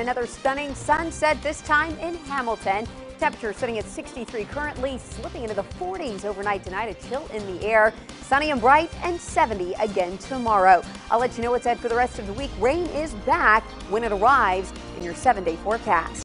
Another stunning sunset, this time in Hamilton. Temperature sitting at 63 currently, slipping into the 40s overnight tonight. A chill in the air. Sunny and bright and 70 again tomorrow. I'll let you know what's ahead for the rest of the week. Rain is back when it arrives in your seven day forecast.